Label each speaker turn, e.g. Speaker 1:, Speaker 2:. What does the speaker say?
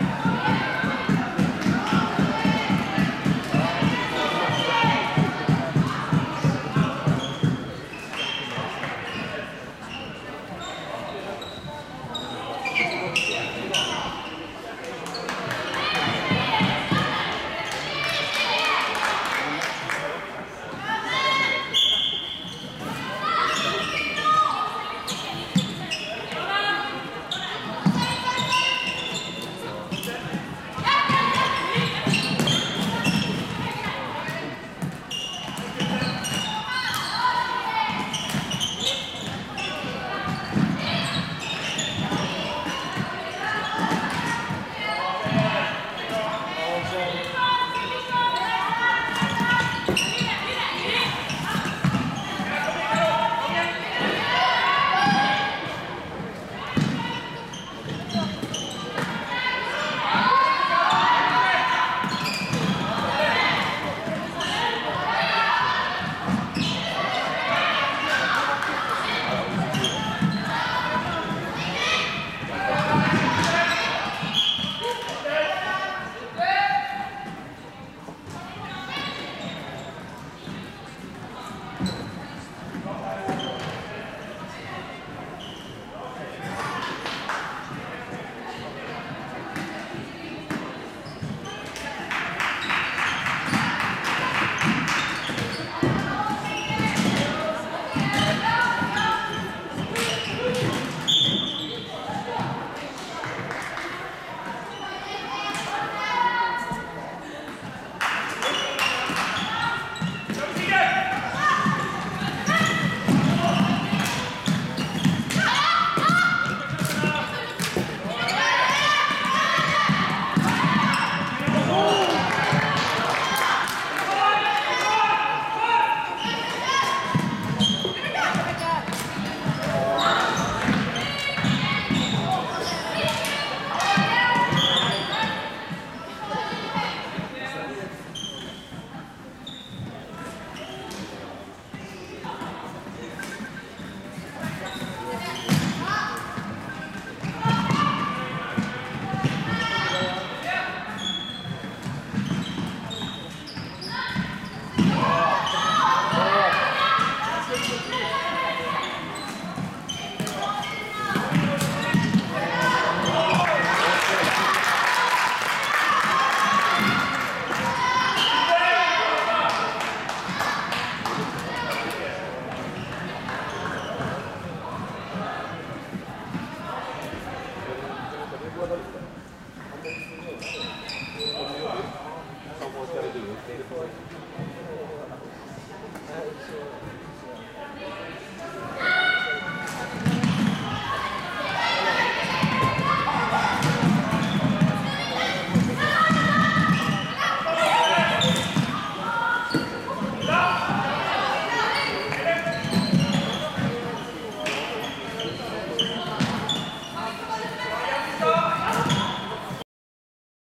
Speaker 1: Yeah.